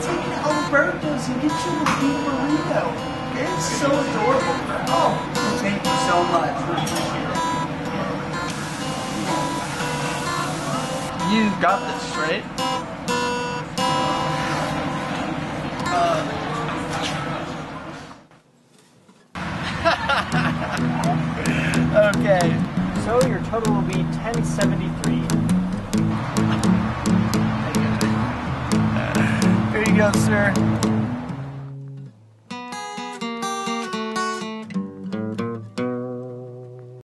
take you to Alberto's and get you a burrito. It's so adorable. Oh, thank you so much. We appreciate it. You got this, right? Uh. okay. So your total will be 1073. Go, sir.